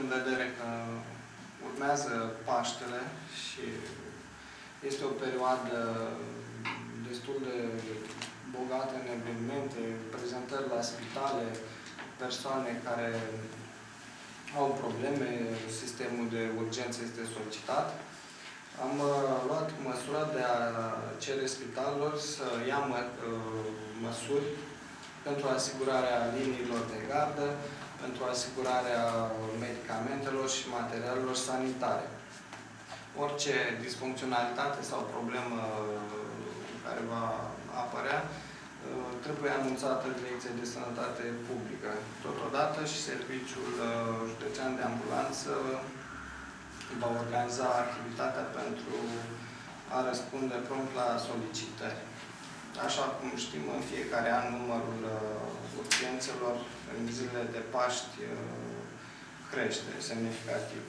în vedere că urmează Paștele și este o perioadă destul de bogată în evenimente, prezentări la spitale, persoane care au probleme, sistemul de urgență este solicitat. Am uh, luat măsura de a cere spitalelor să ia mă, uh, măsuri pentru asigurarea liniilor de gardă, pentru asigurarea medicamentelor și materialelor sanitare. Orice disfuncționalitate sau problemă care va apărea, trebuie anunțată Direcția de Sănătate Publică. Totodată și Serviciul Județean de Ambulanță va organiza activitatea pentru a răspunde prompt la solicitări. Așa cum știm, în fiecare an numărul uh, urgențelor în zilele de Paști uh, crește semnificativ.